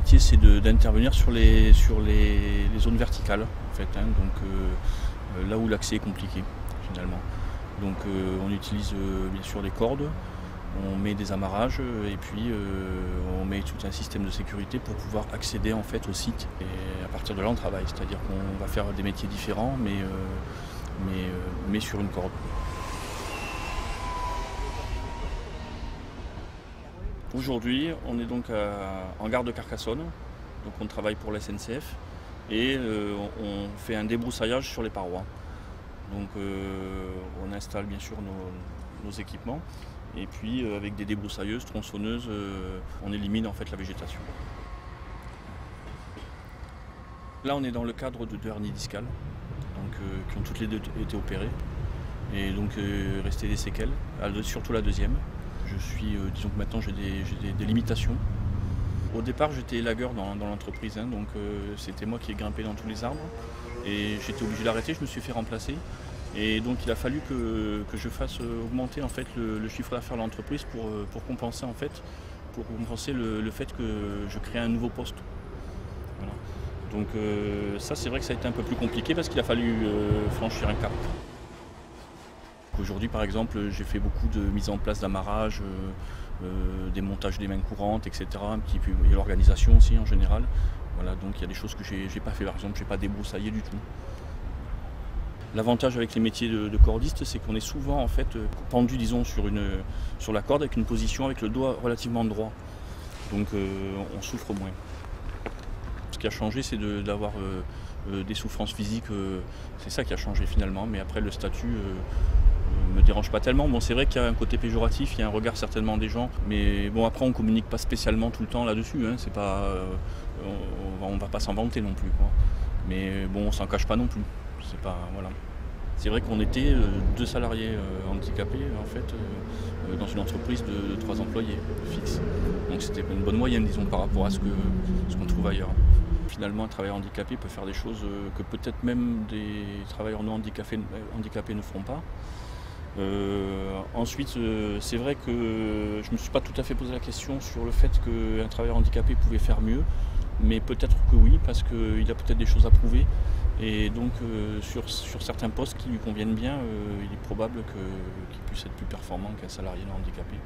métier, c'est d'intervenir sur, les, sur les, zones verticales, en fait, hein. donc là où l'accès est compliqué, finalement. Donc on utilise bien sûr des cordes, on met des amarrages et puis on met tout un système de sécurité pour pouvoir accéder en fait au site. Et à partir de là, on travaille, c'est-à-dire qu'on va faire des métiers différents, mais, mais, mais sur une corde. Aujourd'hui, on est donc en gare de Carcassonne, donc on travaille pour la SNCF et euh, on fait un débroussaillage sur les parois. Donc euh, on installe bien sûr nos, équipements et puis euh, avec des débroussailleuses, tronçonneuses, on élimine en fait la végétation. Là on est dans le cadre de deux hernies discales qui ont toutes les deux été opérées et donc resté des séquelles, surtout la deuxième. Je suis, disons que maintenant j'ai des, limitations. Au départ j'étais élagueur dans, l'entreprise, hein, donc euh, c'était moi qui ai grimpé dans tous les arbres. Et j'étais obligé d'arrêter, je me suis fait remplacer. Et donc il a fallu que, je fasse euh, augmenter en fait le, chiffre d'affaires de l'entreprise pour, compenser en fait, pour compenser le, fait que je crée un nouveau poste. Donc ça c'est vrai que ça a été un peu plus compliqué parce qu'il a fallu franchir un cap. Aujourd'hui, par exemple, j'ai fait beaucoup de mise en place d'amarrage, euh, euh, des montages des mains courantes, etc. Un petit peu, et l'organisation aussi en général. Voilà, donc il y a des choses que je n'ai pas fait. Par exemple, je n'ai pas débroussaillé du tout. L'avantage avec les métiers de, cordiste, c'est qu'on est souvent en fait euh, pendu, disons, sur, une, sur la corde avec une position avec le doigt relativement droit. Donc on souffre moins. Ce qui a changé, c'est d'avoir des souffrances physiques. c'est ça qui a changé finalement. Mais après, le statut me dérange pas tellement. Bon, c'est vrai qu'il y a un côté péjoratif, il y a un regard certainement des gens, mais bon, après, on communique pas spécialement tout le temps là-dessus. Hein. c'est pas, euh, on, va pas s'en vanter non plus. Mais bon, on s'en cache pas non plus. C'est pas, voilà. C'est vrai qu'on était euh, deux salariés euh, handicapés en fait dans une entreprise de, trois employés fixes. Donc c'était une bonne moyenne disons par rapport à ce ce qu'on trouve ailleurs. Finalement un travailleur handicapé peut faire des choses que peut-être même des travailleurs non handicapés, handicapés ne feront pas. Euh, ensuite, euh, c'est vrai que je ne me suis pas tout à fait posé la question sur le fait qu'un travailleur handicapé pouvait faire mieux, mais peut-être que oui, parce qu'il a peut-être des choses à prouver. Et donc, euh, sur, certains postes qui lui conviennent bien, il est probable qu'il puisse être plus performant qu'un salarié handicapé.